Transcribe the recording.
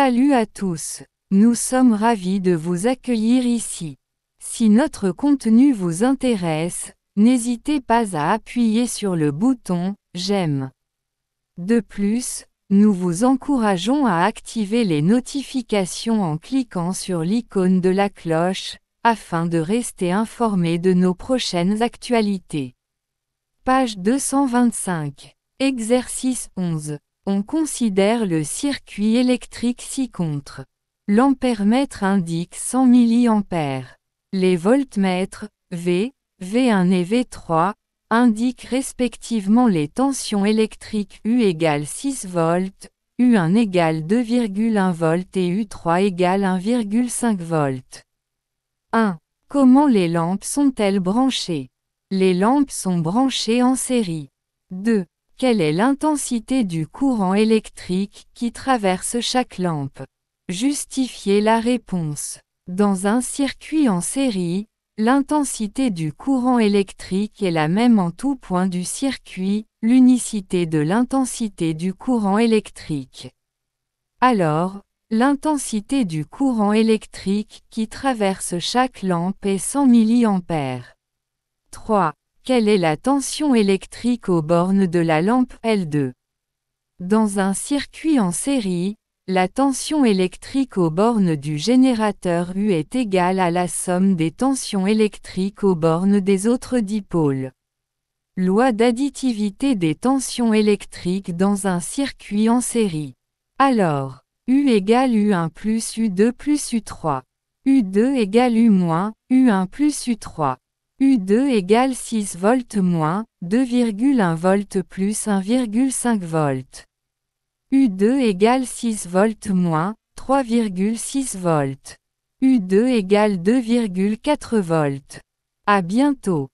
Salut à tous. Nous sommes ravis de vous accueillir ici. Si notre contenu vous intéresse, n'hésitez pas à appuyer sur le bouton J'aime. De plus, nous vous encourageons à activer les notifications en cliquant sur l'icône de la cloche, afin de rester informé de nos prochaines actualités. Page 225. Exercice 11. On considère le circuit électrique ci-contre. L'ampèremètre indique 100 mA. Les voltmètres, V, V1 et V3, indiquent respectivement les tensions électriques U égale 6 V, U1 égale 2,1 V et U3 égale 1,5 V. 1. Comment les lampes sont-elles branchées? Les lampes sont branchées en série. 2. Quelle est l'intensité du courant électrique qui traverse chaque lampe? Justifiez la réponse. Dans un circuit en série, l'intensité du courant électrique est la même en tout point du circuit, l'unicité de l'intensité du courant électrique. Alors, l'intensité du courant électrique qui traverse chaque lampe est 100 mA. 3. Quelle est la tension électrique aux bornes de la lampe L2 Dans un circuit en série, la tension électrique aux bornes du générateur U est égale à la somme des tensions électriques aux bornes des autres dipôles. Loi d'additivité des tensions électriques dans un circuit en série. Alors, U égale U1 plus U2 plus U3. U2 égale U moins, U1 plus U3. U2 égale 6 volts moins, 2,1 volts plus 1,5 volts. U2 égale 6 volts moins, 3,6 volts. U2 égale 2,4 volts. À bientôt.